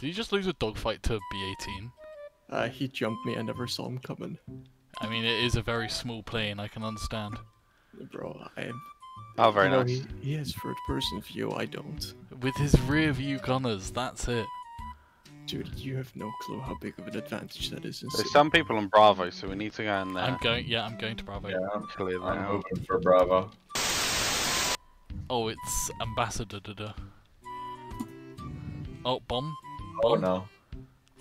Did he just lose a dogfight to B18? Uh, he jumped me. I never saw him coming. I mean, it is a very small plane. I can understand. Bro, I am. Oh, very you know, nice. He, he has third person view. I don't. With his rear view gunners, that's it. Dude, you have no clue how big of an advantage that is. There's Sim. some people on Bravo, so we need to go in there. I'm going. Yeah, I'm going to Bravo. Yeah, Clear that I'm out. moving for Bravo. Oh, it's Ambassador. Da -da. Oh, bomb. Oh no.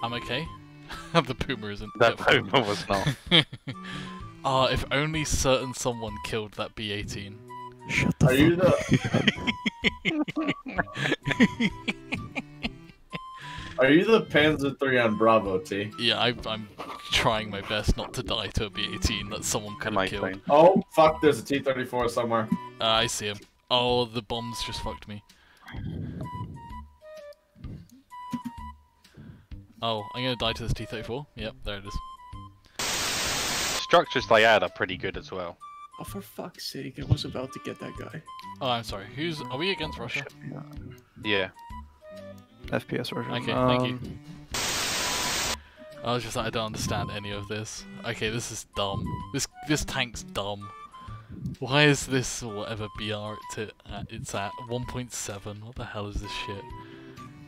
I'm okay. the Puma isn't. That Yeah, Puma was not. Ah, if only certain someone killed that B18. Shut the Are you the? Are you the Panzer III on Bravo T? Yeah, I, I'm trying my best not to die to a B18 that someone could have killed. clean? Oh fuck! There's a T-34 somewhere. Uh, I see him. Oh, the bombs just fucked me. Oh, I'm gonna die to this T-34. Yep, there it is. Structures they add are pretty good as well. Oh, for fuck's sake! I was about to get that guy. Oh, I'm sorry. Who's? Are we against Russia? Yeah. FPS version. Okay, thank you. Um, I was just like, I don't understand any of this. Okay, this is dumb. This this tank's dumb. Why is this whatever BR it's at? It's at 1.7. What the hell is this shit?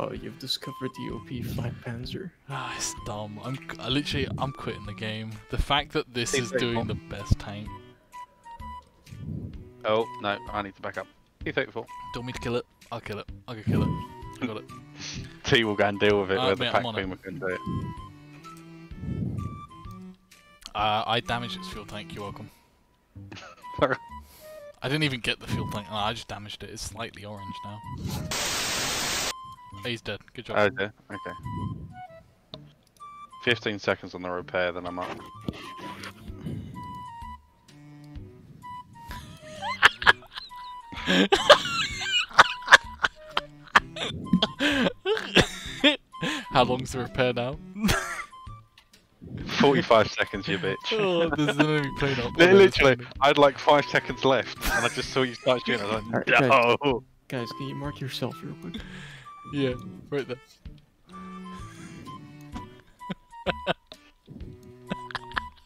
Oh, you've discovered the OP Flat Panzer. Ah, it's dumb. I'm I literally I'm quitting the game. The fact that this is doing cool. the best tank. Oh no, I need to back up. T34. Don't want me to kill it? I'll kill it. I'll go kill it. I got it. T will go and deal with it Uh, where the mate, pack I'm on it. Couldn't do it. Uh, I damaged its fuel tank. You're welcome. I didn't even get the fuel tank. Oh, I just damaged it. It's slightly orange now. He's dead. Good job. Oh, dear. Okay. 15 seconds on the repair, then I'm up. How long's the repair now? 45 seconds, you bitch. oh, there's an enemy plane up. Li- Literally. I had like 5 seconds left, and I just saw you start shooting. I was like, Alright, no! Guys, can you mark yourself real quick? Yeah, right there.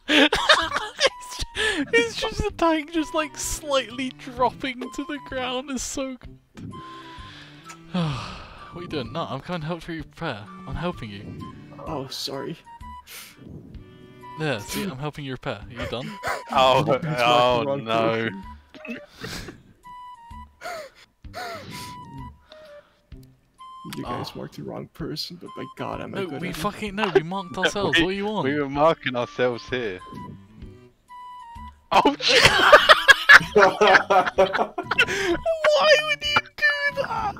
it's, it's just the tank just like slightly dropping to the ground is so good. what are you doing? No, I'm coming to help you repair. I'm helping you. Oh, sorry. Yeah, see, I'm helping you repair. Are you done? Oh, It's marked the oh no. You guys Oh. marked the wrong person, but by God, I'm I No, good we fucking no. We marked ourselves. We- what are you on? We were marking ourselves here. Oh, shit! Why would you do that?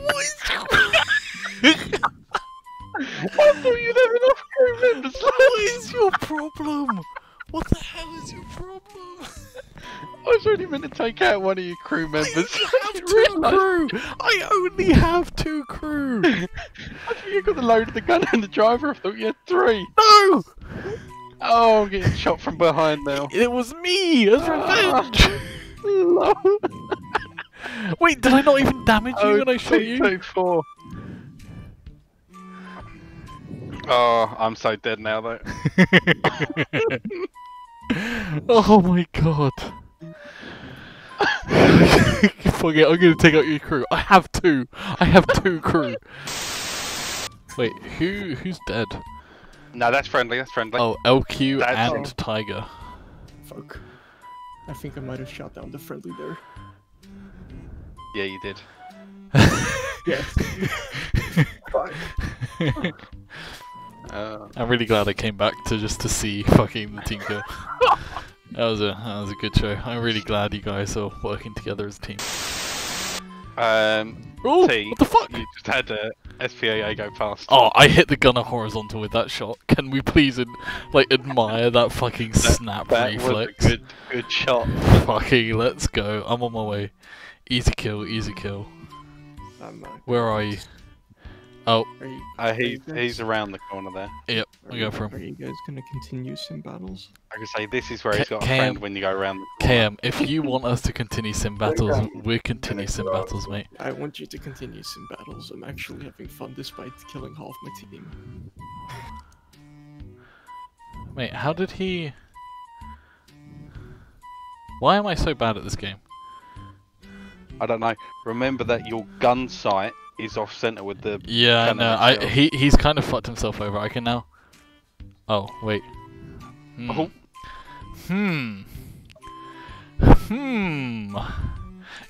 What is I thought you'd have enough crew members What is your problem? What the hell is your problem? I was only meant to take out one of your crew members. You have two crew. I only have two crew. I thought you got the load of the gun and the driver. I thought you had three. No, Oh, I'm getting shot from behind now. it was me as revenge. No. Wait, did I not even damage you when I shot you? Oh, two, four. Oh, I'm so dead now though. oh my god. Fuck it, I'm gonna take out your crew. I have two. I have two crew. Wait, who who's dead? No, that's friendly. That's friendly. Oh, LQ That's- and Tiger. Fuck. I think I might have shot down the friendly there. Yeah, you did. Yes. Fuck. Uh, I'm really glad I came back to just to see fucking the team go. That was a that was a good show. I'm really glad you guys are working together as a team. um, Oh, T, what the fuck? you just had a SPAA go past. Oh, I hit the gunner horizontal with that shot. Can we please, ad- like, admire that fucking snap that reflex? was a good, good shot. Fucking, let's go. I'm on my way. Easy kill, easy kill. Where are you? Oh, you, Uh, he, guys- he's around the corner there. yep, are we go for him. Are you guys gonna continue sim battles? I can say this is where he's got a friend when you go around the corner. KM, if you want us to continue sim battles, we continue sim battles, mate. I want you to continue sim battles. I'm actually having fun despite killing half my team. Mate, how did he... Why am I so bad at this game? I don't know. Remember that your gun sight is off center with the. Yeah, no, I he he's kind of fucked himself over. I can now. Oh wait. Hmm. Oh. Hmm. Hmm.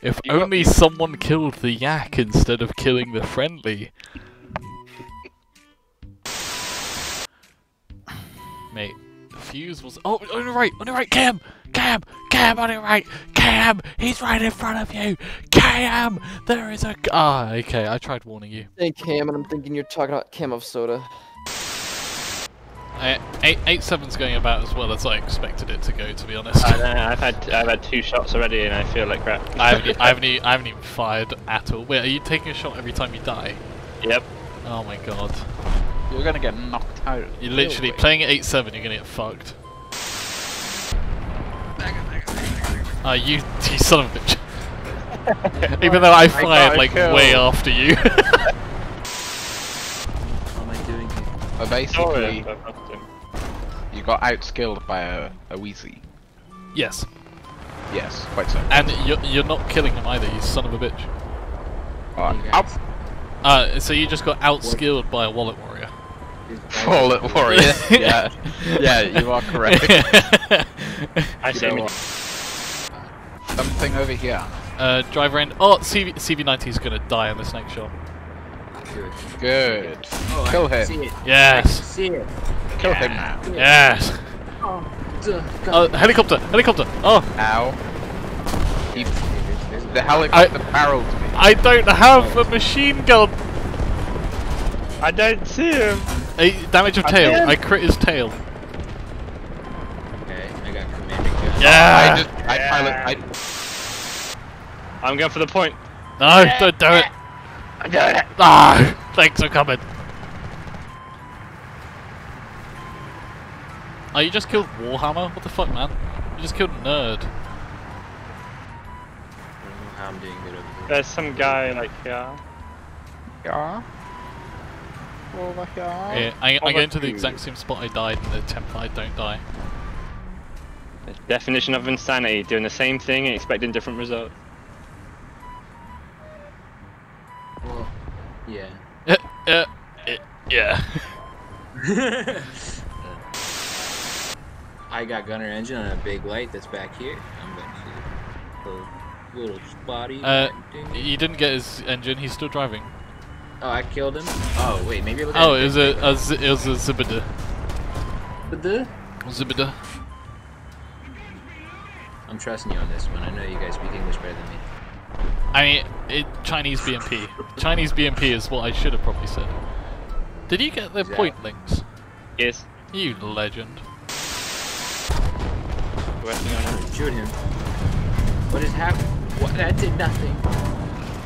If You got- only someone killed the yak instead of killing the friendly. Mate, the fuse was. Oh, on the right, on the right, Cam! Cam! Cam, on the right! Cam! He's right in front of you! Cam! There is a. Ah, okay, I tried warning you. Hey Cam, and I'm thinking you're talking about Cam of Soda. Eight, eight seven's going about as well as I expected it to go. To be honest, I know, I've had I've had two shots already and I feel like crap. I haven't, I haven't, e- I haven't even fired at all. Wait, are you taking a shot every time you die? Yep. Oh my god! You're gonna get knocked out. You're literally playing at eight seven. You're gonna get fucked. Ah, you, you son of a bitch! even though I fired a like kill. way after you. What am I doing here? But basically, I've knocked him. you got outskilled by a, a Wheezy. yes, Yes, quite so. and you're you're not killing him either. You son of a bitch. Uh, You up, Uh, so you just got outskilled by a wallet warrior. Wallet Warrior. yeah, yeah, you are correct. I see You know him. what? Something over here. uh, driver end. Oh, CV CV90 is gonna die on this next shot. Good. Good. Oh, Kill I him. see it. I Yes. see it. Kill him now. Yes. Oh, duh, Oh, helicopter! Helicopter! Oh, Ow. He, There's- there's- the helicopter barreled me. I don't have a machine gun. I don't see him. A damage of I tail. can. I crit his tail. Okay, I got commanding gun. Yeah. I just, I pilot, I, I'm going for the point. No, don't do it. I'm doing it. Ah, thanks for coming. Oh, you just killed Warhammer? What the fuck, man? You just killed a nerd. I don't know how I'm doing good over here. There's some guy like here. yeah. Over here. Yeah, I, I go into the exact same spot I died in the attempt I don't die. The definition of insanity, doing the same thing and expecting different results. Well, yeah. Uh, uh, uh, yeah. I got gunner engine on a big light that's back here. I'm going to a little spotty. Uh, he didn't get his engine, he's still driving. oh, I killed him. Oh wait, maybe I look. Oh, it was a, a, it was a Zibida. the. Zibida. I'm trusting you on this one. I know you guys speak English better than me. I mean, it, Chinese BMP. Chinese BMP is what I should have probably said. Did you get the Exactly. point links? Yes. You legend. Working on it. Shoot him. What is happening? What? That did nothing.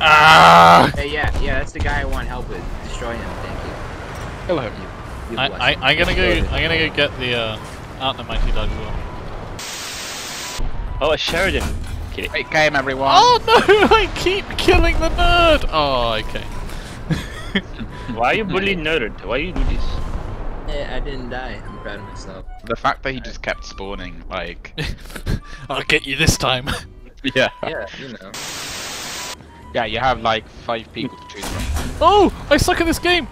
Ah! Hey, yeah, yeah, that's the guy I want help with. Destroy him. Thank you. Kill him. You, you I, I, I'm gonna go. I'm gonna go get the uh, out the mighty dodge as well. Oh, a Sheridan. Kidding. Great game, everyone. Oh no! I keep killing the nerd. Oh, okay. Why are you bullying nerd? Why you do this? Yeah, I didn't die. I'm proud of myself. The fact that he just kept spawning, like, I'll get you this time. yeah, Yeah, you know. yeah, you have like five people to choose from. Oh, I suck at this game.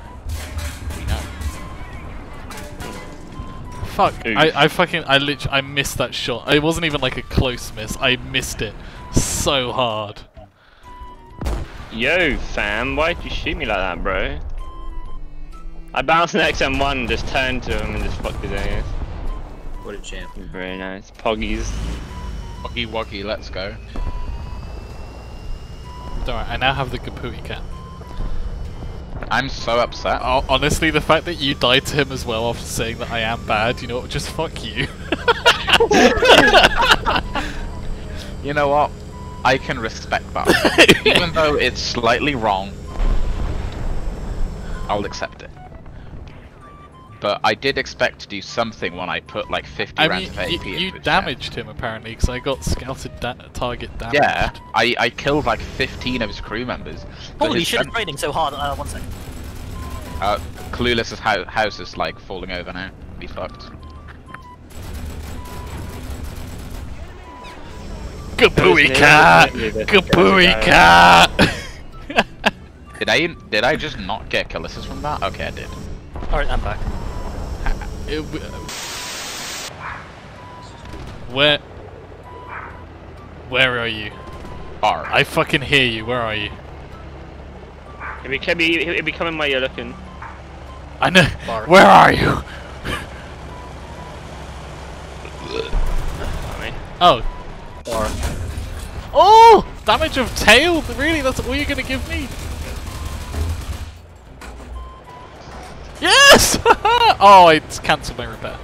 Fuck. Oof. I, I fucking, I literally, I missed that shot. It wasn't even like a close miss. I missed it so hard. Yo, fam, why'd you shoot me like that, bro? I bounced an XM1 and just turned to him and just fucked his ass. What a champ. Very nice. Poggies. Woggy woggy, let's go. Don't I now have the Kapui cat. I'm so upset. Oh, honestly, the fact that you died to him as well after saying that I am bad, you know what? Just fuck you. You know what? I can respect that. Even though it's slightly wrong. I'll accept it. But I did expect to do something when I put like 50 I rounds mean, of you, AP you into his chest. damaged him apparently because I got scouted da target damaged. Yeah, I, I killed like 15 of his crew members. but Holy his shit, it's gun- raining so hard. Uh, one second. Uh, Clueless's hou- house is like falling over now. Be fucked. Kapooey Those cat! niggas really Kapooey cat! Did I did I just not get Callissus from that? Okay, I did. Alright, I'm back. It Where? Where are you? R. I fucking hear you. Where are you? It'd be, it'd be, it'd be coming where you're looking. I know. Bar. Where are you? Oh. Or Oh! Damage of tail? Really? That's all you're gonna give me? Yes! oh, it's cancelled my repair.